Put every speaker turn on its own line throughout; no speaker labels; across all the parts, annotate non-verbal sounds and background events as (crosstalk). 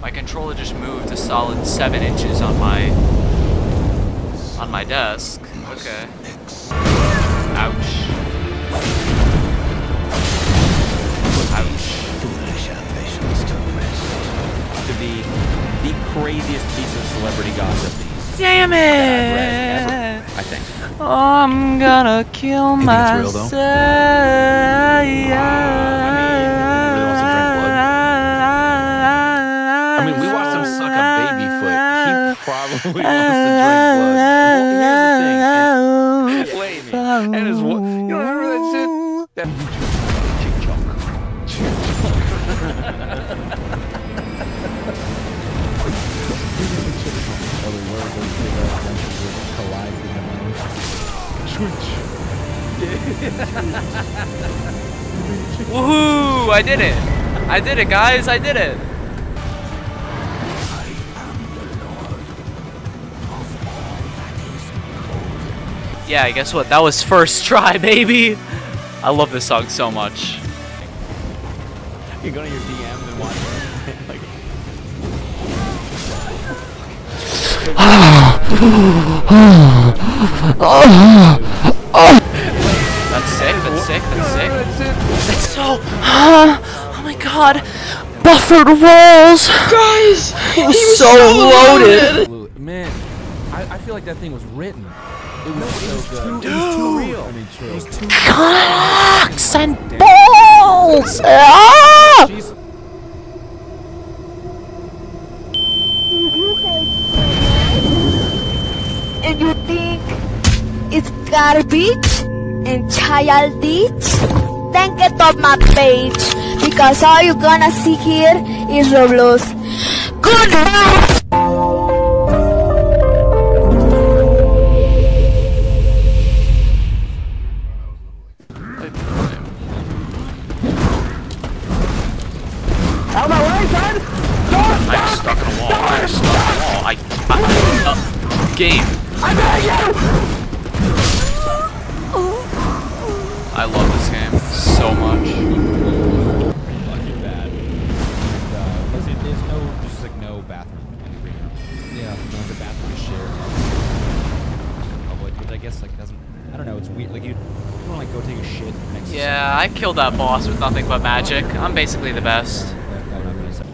My controller just moved a solid seven inches on my on my desk. Okay. Ouch. Ouch.
Foolish ambitions to rest.
To be the craziest piece of celebrity gossip
Damn
I've ever,
it!
I think.
I'm gonna kill
think (laughs)
He wants to drink blood. Well, here's the thing. And. And his what? You don't remember that shit? That.
Woohoo! I did it! I did it, guys! I did it! Yeah, guess what? That was first (laughs) try, baby! I love this song so much.
You go to your DMs and watch it. (laughs) like,
That's sick, that's sick, that's sick. That's so. oh my god! Buffered walls! Guys! It was so, loaded!
Man, I, I feel like that thing was written. It was so good.
it was too (gasps) real.
I mean, true.
Cocks and balls! Ah!
She's (laughs)
and you think it's garbage and childish, then get off my page because all you're gonna see here is Roblox. Goodbye!
Game. I love this game so much.
fucking bad. And, uh, there's, there's no, there's just like no bathroom in the green room.
yeah.
The bathroom is shared. Public, which I guess like doesn't. I don't know. It's weird. Like you, you want to like go take a shit next to
Yeah, I killed that boss with nothing but magic. I'm basically the best.
someone. I'm not gonna say.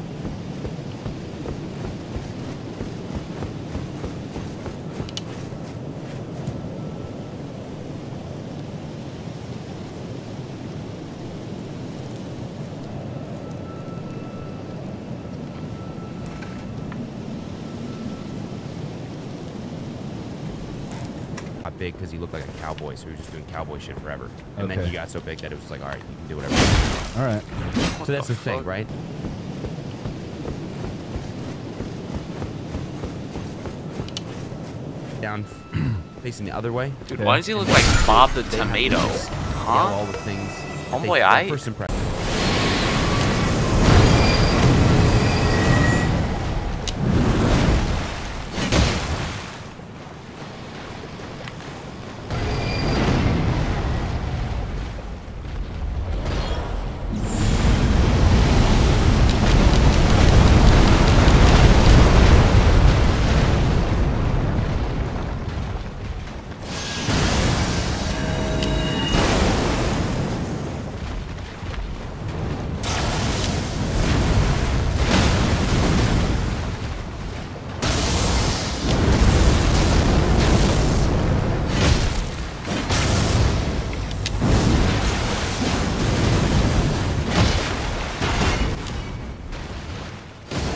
Got big because he looked like a cowboy, so he was just doing cowboy shit forever. And then he got so big that it was like, all right, you can do whatever.
All right.
So that's the thing, right? Down, (clears throat) facing the other way.
Dude,
Okay.
why does he look like Bob the
They
Tomato?
this- yeah,
Huh?
all the things.
Homeboy,
They-
I-
First impression.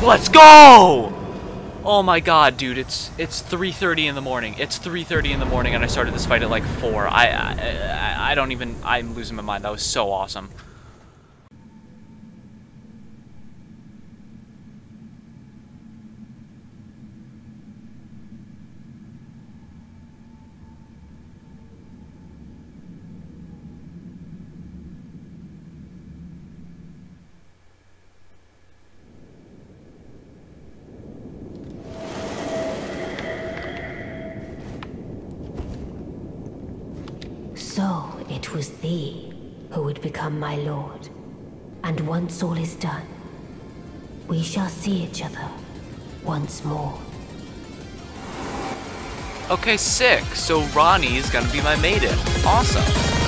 Let's go! Oh my god, dude, it's it's 3:30 in the morning. It's 3:30 in the morning, and I started this fight at like four. I I, I I don't even. I'm losing my mind. That was so awesome.
So it was thee who would become my lord. And once all is done, we shall see each other once more.
Okay, sick. So Ranni is gonna be my maiden. Awesome.